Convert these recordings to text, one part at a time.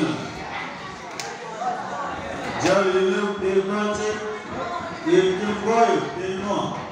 City. Jerry Lou Pelmont, Evening Boy Pelmont.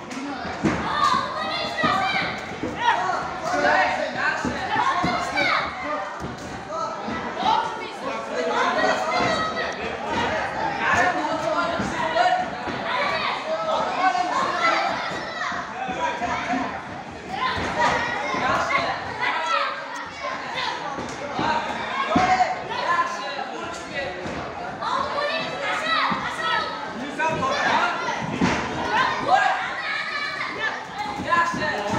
Telmon.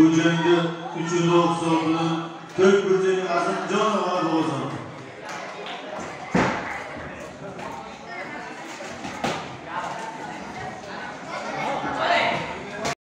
bu jangda uchinchi oqsoqini to'rt burchak asadjonova bo'lsin